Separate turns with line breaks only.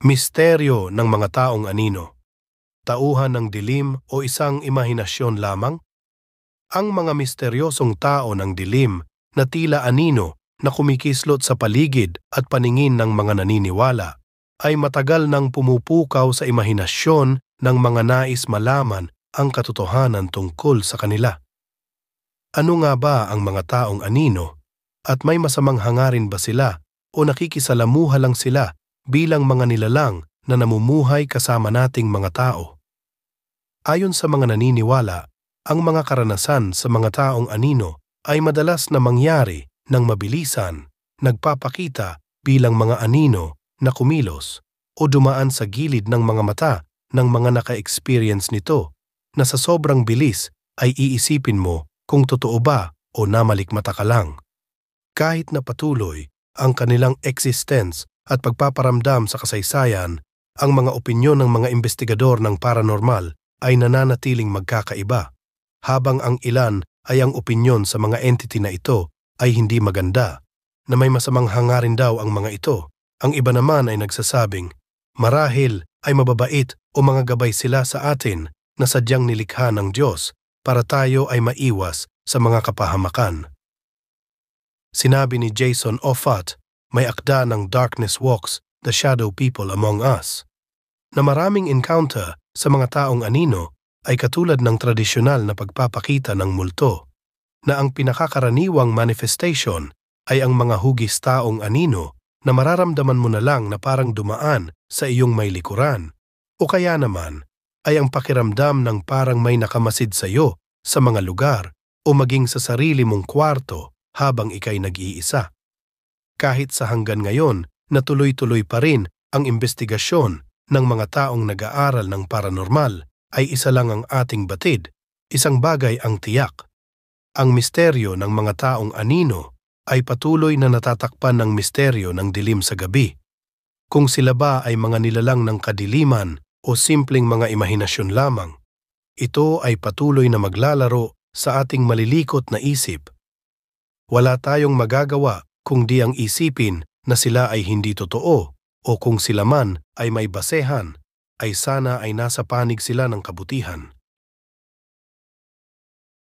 Misteryo ng mga taong anino. Tauhan ng dilim o isang imahinasyon lamang? Ang mga misteryosong tao ng dilim na tila anino na kumikislot sa paligid at paningin ng mga naniniwala ay matagal nang pumupukaw sa imahinasyon ng mga nais malaman ang katotohanan tungkol sa kanila. Ano nga ba ang mga taong anino at may masamang hangarin ba sila o nakikisalamuha lang sila bilang mga nilalang na namumuhay kasama nating mga tao. Ayon sa mga naniniwala, ang mga karanasan sa mga taong anino ay madalas na mangyari ng mabilisan, nagpapakita bilang mga anino na kumilos o dumaan sa gilid ng mga mata ng mga naka-experience nito na sa sobrang bilis ay iisipin mo kung totoo ba o namalikmata ka lang. Kahit na patuloy ang kanilang existence at pagpaparamdam sa kasaysayan, ang mga opinyon ng mga investigador ng paranormal ay nananatiling magkakaiba, habang ang ilan ay ang opinyon sa mga entity na ito ay hindi maganda, na may masamang hangarin daw ang mga ito. Ang iba naman ay nagsasabing, marahil ay mababait o mga gabay sila sa atin na sadyang nilikha ng Diyos para tayo ay maiwas sa mga kapahamakan. Sinabi ni Jason Offat may akda ng Darkness Walks the Shadow People Among Us, na maraming encounter sa mga taong anino ay katulad ng tradisyonal na pagpapakita ng multo, na ang pinakakaraniwang manifestation ay ang mga hugis taong anino na mararamdaman mo na lang na parang dumaan sa iyong may likuran, o kaya naman ay ang pakiramdam ng parang may nakamasid sa iyo sa mga lugar o maging sa sarili mong kwarto habang ikay nag-iisa kahit sa hanggan ngayon na tuloy-tuloy pa rin ang investigasyon ng mga taong nag-aaral ng paranormal ay isa lang ang ating batid, isang bagay ang tiyak. Ang misteryo ng mga taong anino ay patuloy na natatakpan ng misteryo ng dilim sa gabi. Kung sila ba ay mga nilalang ng kadiliman o simpleng mga imahinasyon lamang, ito ay patuloy na maglalaro sa ating malilikot na isip. Wala tayong magagawa kung di ang isipin na sila ay hindi totoo o kung sila man ay may basehan, ay sana ay nasa panig sila ng kabutihan.